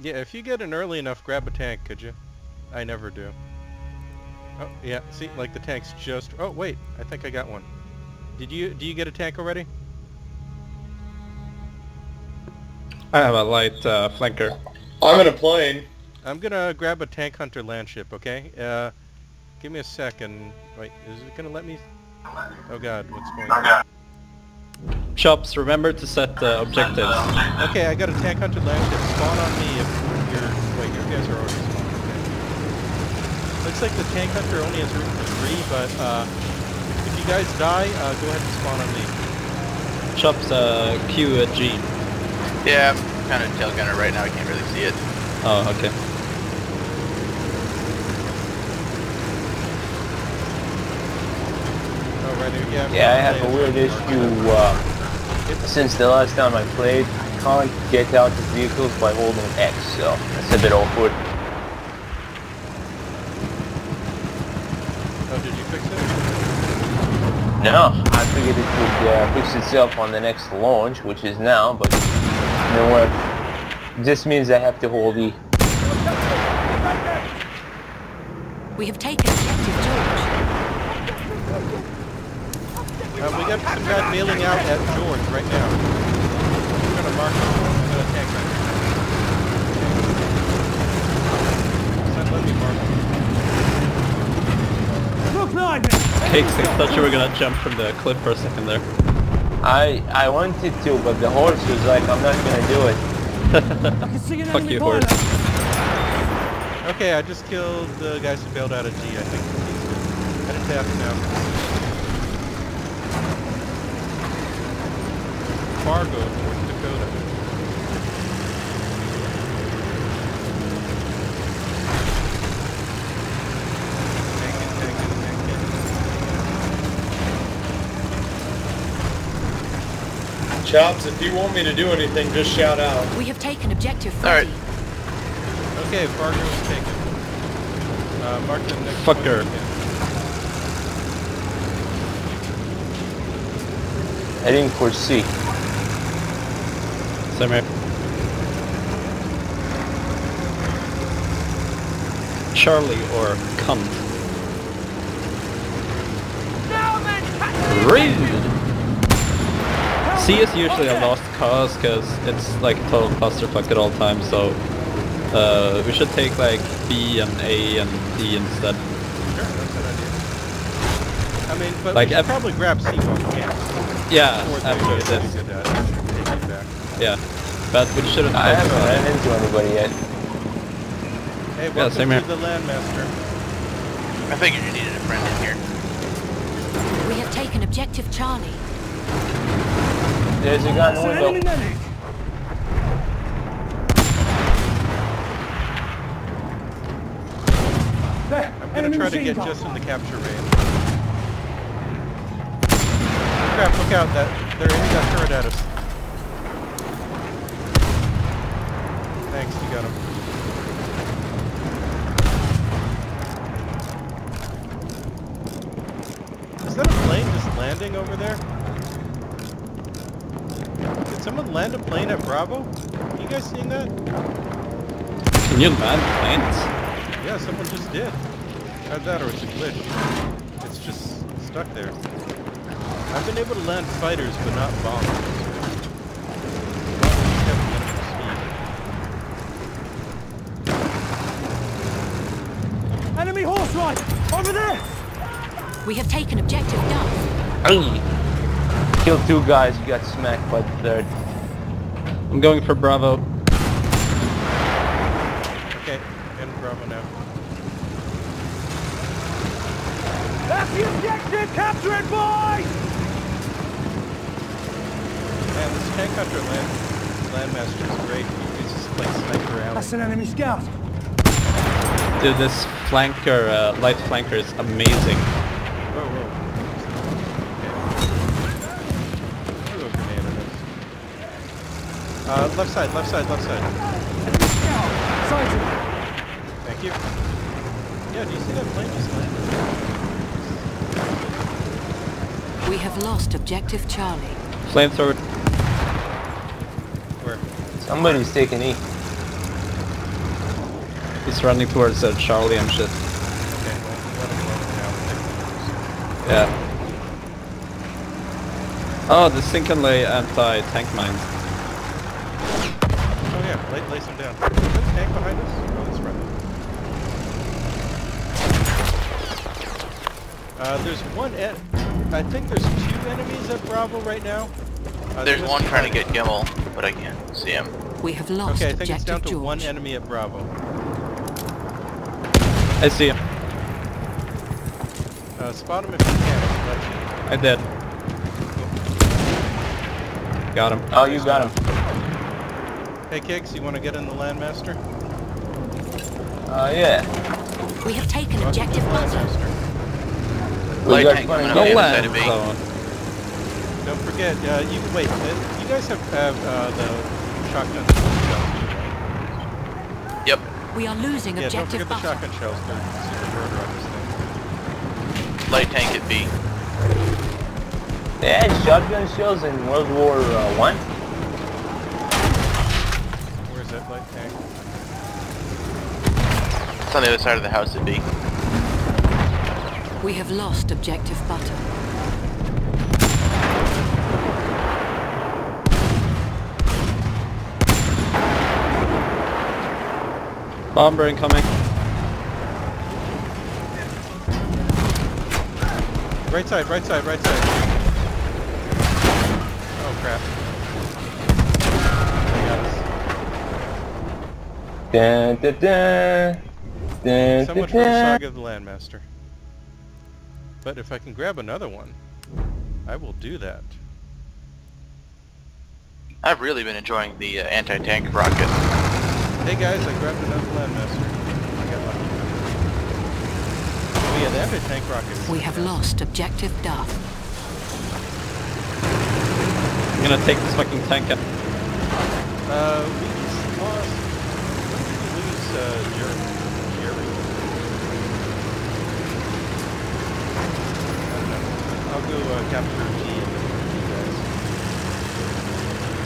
Yeah, if you get in early enough, grab a tank, could you? I never do. Oh, yeah, see, like the tank's just... Oh, wait, I think I got one. Did you, do you get a tank already? I have a light uh, flanker. I'm in a plane. I'm gonna grab a tank hunter land ship, okay? Uh, give me a second. Wait, is it gonna let me? Oh god, what's going on? Chops, remember to set uh, objectives. Okay, I got a tank hunter land ship. Spawn on me if you're... Wait, you guys are already spawned, okay. Looks like the tank hunter only has room for three, but uh, if you guys die, uh, go ahead and spawn on me. Chops, uh, Q at G. Yeah, I'm kind of tail gunner right now. I can't really see it. Oh, okay. Oh, yeah. Yeah, I have a weird issue uh, since the last time I played. I can't get out of vehicles by holding X, so it's a bit awkward. Oh, did you fix it? No, I figured it would uh, fix itself on the next launch, which is now, but you know what? This means I have to hold E. We have taken objective George. Uh, we got some guy bailing out at George right now. I'm gonna mark him. I'm gonna tank him. It's not me mark him. Cakes, I thought you were gonna jump from the cliff for a second there. I I wanted to, but the horse was like, I'm not gonna do it. Fuck you, horse. Okay, I just killed the guys who bailed out at G, I think. He's good. Headed to F now. Fargo, North Dakota. Chops, if you want me to do anything, just shout out. We have taken objective Alright. Okay, Fargo is taken. Uh, mark the next Fucker. Heading for C. Charlie or cunt. Rude! C is usually a lost cause because it's like a total clusterfuck at all times, so uh, we should take like B and A and D instead. Sure, that's an idea. I mean, but Like, we should probably grab C while we can. Yeah, Before after this. really good at it. Take it back. Yeah, but we shouldn't. I haven't on it. ran into anybody yet. Hey, welcome same here. to the Landmaster. I figured you needed a friend in here. We have taken objective Charlie. There's a guy in the window. I'm gonna try to get just in the capture range. Crap, look out, that they're aiming that turret at us. Thanks, you got him. Is that a plane just landing over there? Did someone land a plane at Bravo? You guys seen that? Can you land planes? Yeah, someone just did. Either that or it's a glitch. It's just stuck there. I've been able to land fighters, but not bombers. Bombers have minimal speed. Enemy horse rider! Over there! We have taken objective Duff. Killed two guys, got smacked by the third. I'm going for Bravo. Okay, in Bravo now. That's the objective! Capture it, boys! Man, this tank hunter land landmaster is great. He uses like sniper alley. That's an enemy scout. Dude, this flanker, uh, light flanker is amazing. Whoa, whoa. Uh, left side, left side, left side. Enemy scout! Sighted! Thank you. Yeah, do you see that plane just landed? We have lost objective Charlie. Flamethrower. Where? Somebody's taking E. He's running towards uh, Charlie and shit. Okay, well, let him go now. Yeah. Oh, this thing can lay anti-tank mines. Yeah, lay, lay some down. Is there a tank behind us? Oh, that's right. Uh, there's one en- I think there's two enemies at Bravo right now. Uh, There's there one trying to get Gimmel, but I can't see him. We have lost Okay, I think it's down objective to one enemy at Bravo. I see him. Uh, spot him if you can. But I did. Got him. Oh, you got him. Hey Kicks, you want to get in the Landmaster? Uh, yeah. We have taken Welcome objective the. Landmaster. Light tank plenty coming No up the other side of land B. Don't forget, uh, you wait. Uh, you guys have, have uh, the shotgun shells. Yep. We are losing Yeah, don't objective forget the shotgun shells. They're super murder on thing. Light tank at B. They had shotgun shells in World War uh, One. Where's that? It's on the other side of the house at B. We have lost objective butter. Bomber incoming. Right side, right side, right side. Oh crap. They got us. Dun, dun, dun. Dun, So dun, much for the saga of the Landmaster. But if I can grab another one, I will do that. I've really been enjoying the uh, anti-tank rocket. Hey guys, I grabbed another Landmaster. I got lucky. Oh yeah, the anti-tank rocket. We have lost objective Duff. I'm gonna take this fucking tank out. Uh,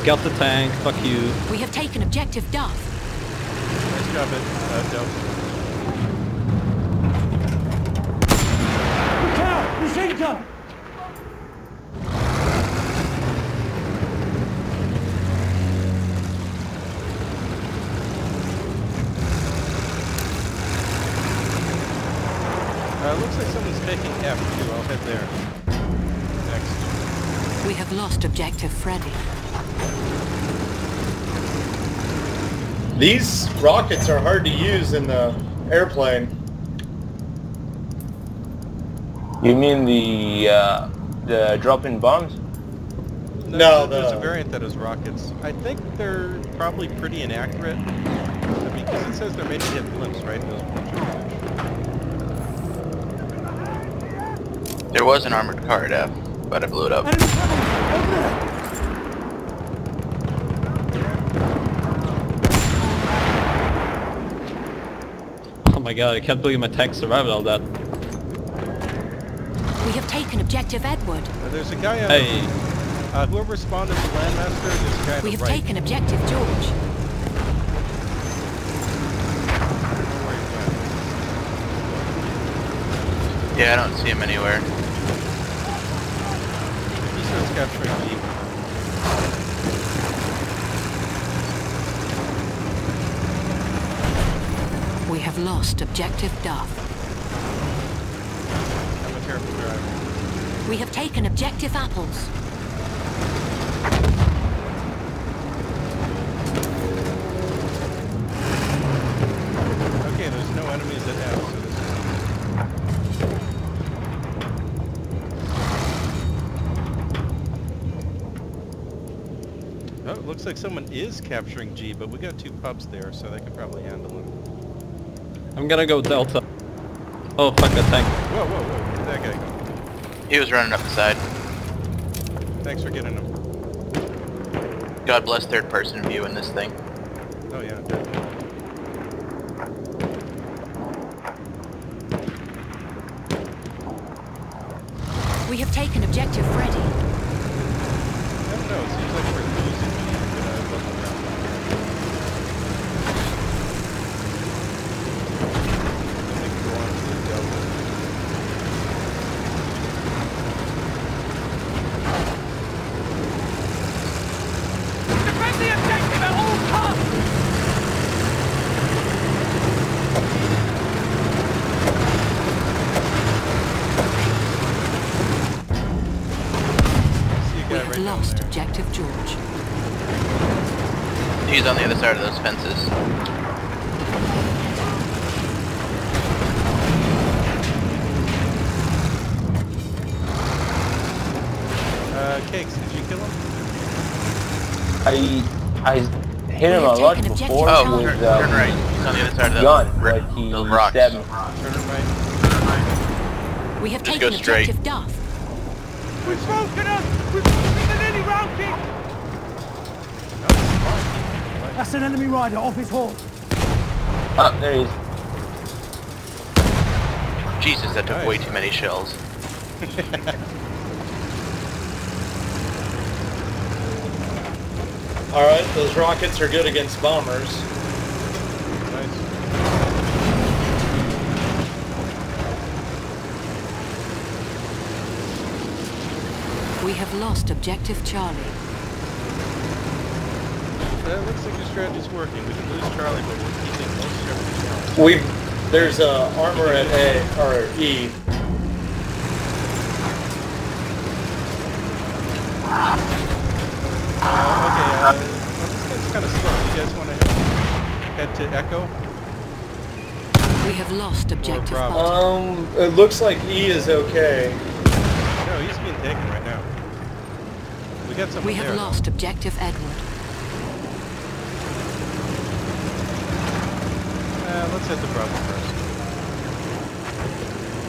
Got the tank, fuck you. We have taken objective Duff. Nice job, it, uh, Del. Look out! Machine gun! Uh, looks like someone's taking F too. I'll head there. Next. We have lost objective Freddy. These rockets are hard to use in the airplane. You mean the uh, the dropping bombs? No, there- there's a variant that has rockets. I think they're probably pretty inaccurate. Because it says they're made to hit blimps, right? Those There was an armored car at F, but I blew it up. Enemy coming! Over there! Oh my god, I can't believe my tank survived all that. We have taken objective Edward. Uh, there's a guy on Hey, uh, whoever responded to Landmaster. There's a guy We the have right. taken objective George. I don't know where he went. Yeah, I don't see him anywhere. He starts capturing Jeep. We have lost objective Duff. I'm a terrible driver. We have taken objective Apples. Okay, there's no enemies at F, looks like someone is capturing G, but we got two pups there, so they can probably handle him. I'm gonna go Delta. Oh fuck, a tank. Whoa, whoa, whoa, where'd that guy go? He was running up the side. Thanks for getting him. God bless third person view in this thing. Oh yeah, definitely. We have taken objective Freddy. I I hit him a lot before objective Oh, With, turn, with um, turn right. He's on the other side of the gun, ri- but he the rocks. stabbed me. Turn him right. We have Just taken go straight. objective Duff. We've smoking us! We've smoking the nearly routed! That's an enemy rider off his horse. Ah, there he is. Jesus, that took Nice. way too many shells. Alright, those rockets are good against bombers. Nice. We have lost objective Charlie. That looks like your strategy's working. We can lose Charlie, but we're keeping most everything else. We there's uh, armor at A or E. Uh, okay, uh, well, this kind of slow. You guys want to head, head to Echo? We have lost objective Bravo. Um, it looks like E is okay. No, he's being taken right now. We got someone We have there. lost objective Edward. Uh, let's head to Bravo first.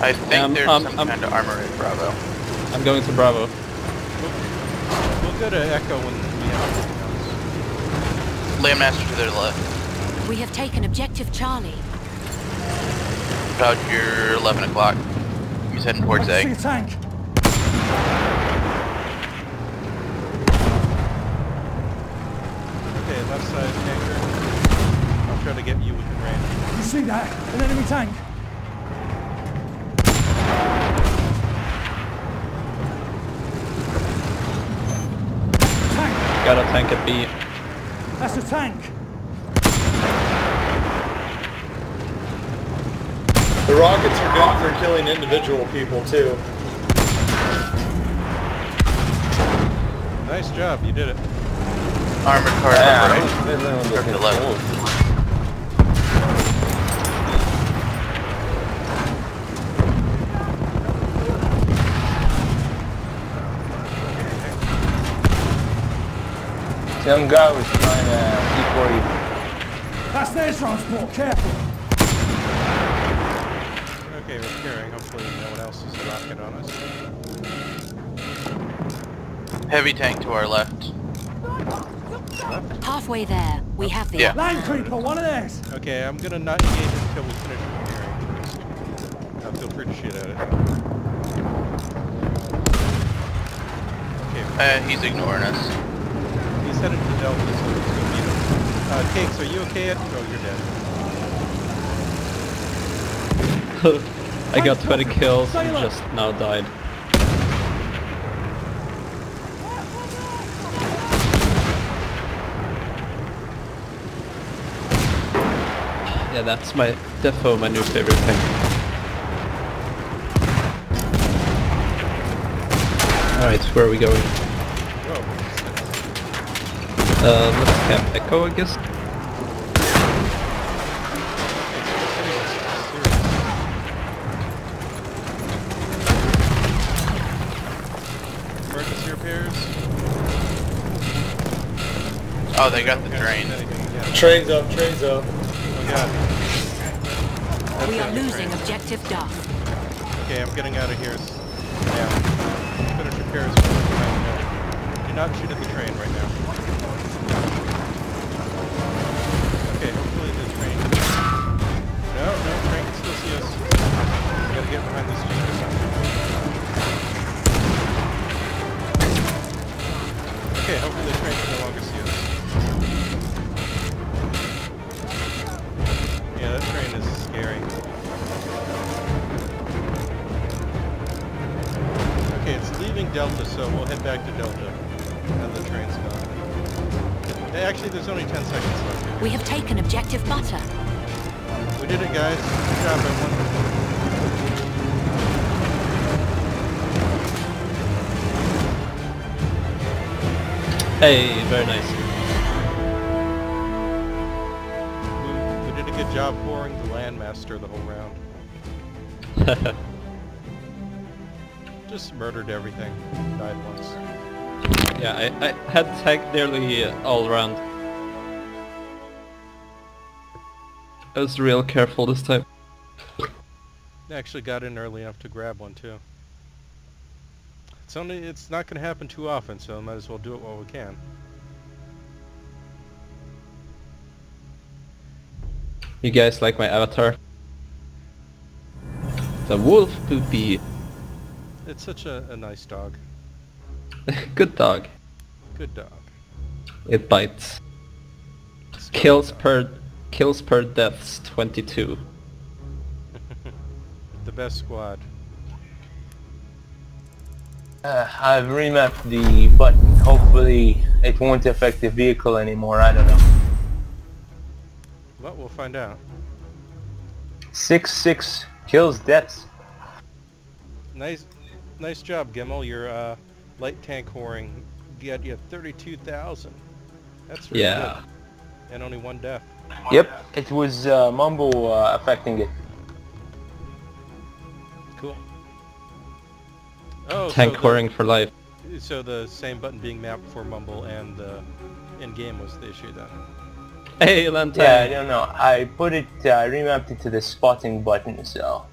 I think Um, there's um, some um, kind of armor at Bravo. I'm going to Bravo. We'll go to Echo when we have everything else. Landmaster to their left. We have taken objective Charlie. About your 11 o'clock. He's heading towards I A. see a tank. Okay, left side tanker. I'll try to get you within range. You see that? An enemy tank. Tank. Got a tank at B. That's a tank. The rockets are good for killing individual people too. Nice job, you did it. Armored car Yeah, to I the was right. Some guy was trying to decoy That's their transport. Careful. Okay, we're clearing. Hopefully no one else is a rocket on us. Heavy tank to our left. Halfway there, we have the Yeah. Land creeper, one of theirs. Okay, I'm gonna not engage until we finish clearing. I feel free to shoot at it. Okay, Uh, he's ignoring us. Headed to Delta, so let's meet him. Uh, Cakes, are you okay? Oh, you're dead. I got 20 kills and just now died. Yeah, that's my defo, my new favorite thing. Alright, where are we going? Whoa. Uh, let's camp Echo, I guess. Emergency repairs. Oh, they got the train. Anything? Trains up, trains up. Oh god. That's We are losing train. objective Duff. Okay, I'm getting out of here. s- now. Finish repairs. for the train, no. Do not shoot at the train right now. We gotta get behind this. Okay, hopefully the train can no longer see us. Yeah, that train is scary. Okay, it's leaving Delta, so we'll head back to Delta. And the train's gone. Actually, there's only 10 seconds left. We have taken objective Butter. We did it, guys. Good job, everyone. Hey, very nice. We did a good job pouring the Landmaster the whole round. Just murdered everything. Died once. yeah, I, I had tagged nearly uh, all around. I was real careful this time. I Actually got in early enough to grab one too. It's only it's not gonna happen too often, so might as well do it while we can. You guys like my avatar? The wolf poopy. It's such a, a nice dog. Good dog. Good dog. It bites. Kills dog. per kills per deaths 22. The best squad. Uh, I've remapped the button. Hopefully it won't affect the vehicle anymore. I don't know. Well, we'll find out. Six six kills deaths. Nice, nice job, Gimmel. Your uh, light tank whoring got you 32,000. That's really Yeah. good. And only one death. Yep, it was uh, Mumble uh, affecting it. Cool. Oh, Tank so the- for life. So the same button being mapped for Mumble and the in-game was the issue then. Hey, Lantern! Yeah, I don't know. I put it. Uh, I remapped it to the spotting button, so